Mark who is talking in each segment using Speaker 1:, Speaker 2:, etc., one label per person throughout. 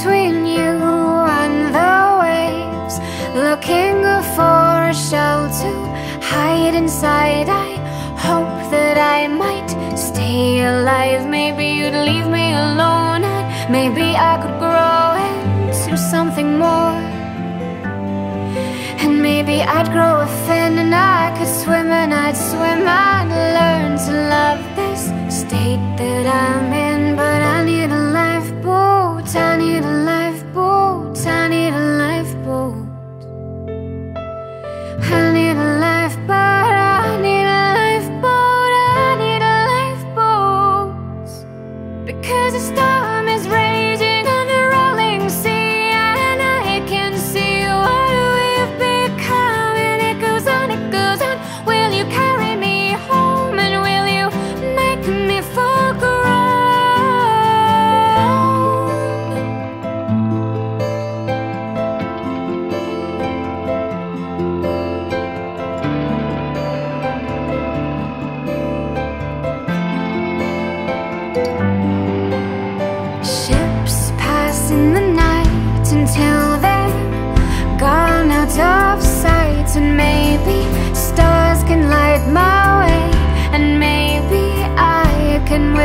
Speaker 1: between you and the waves Looking for a shell to hide inside. I hope that I might stay alive. Maybe you'd leave me alone and maybe I could grow into something more. And maybe I'd grow a fin and I could swim and I'd swim and learn to love this state that I'm in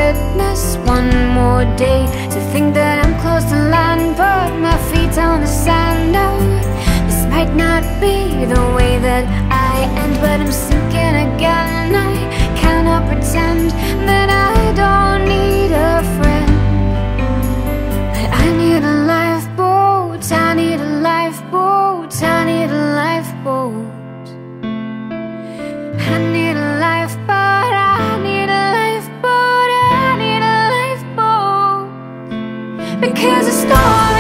Speaker 1: Witness one more day To think that I'm close to land but my feet on the sand. Oh, this might not be the way that I end But I'm sinking Because the storm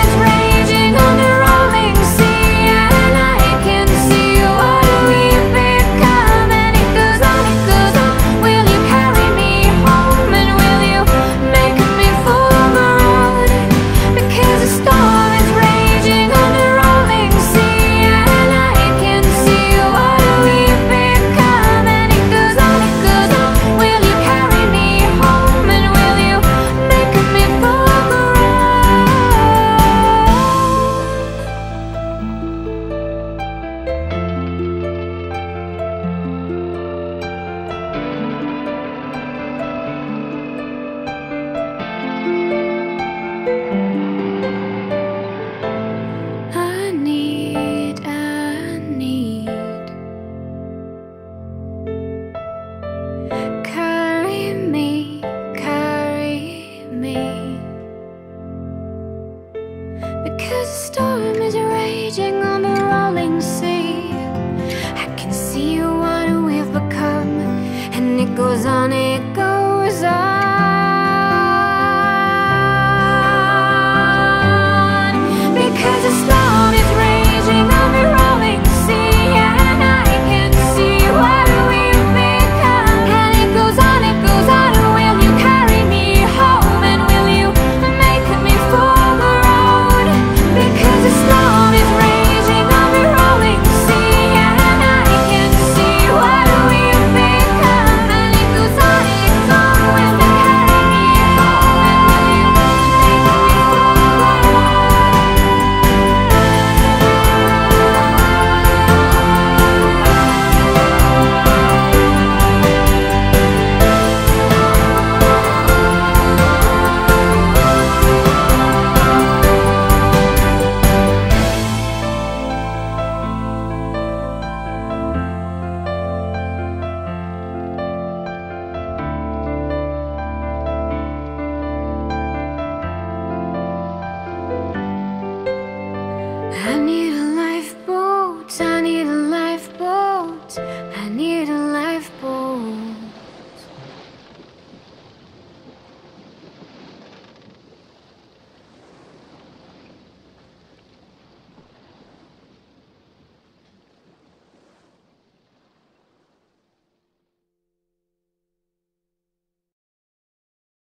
Speaker 1: Because the storm is raging on the rolling sea. I can see what we've become, and it goes on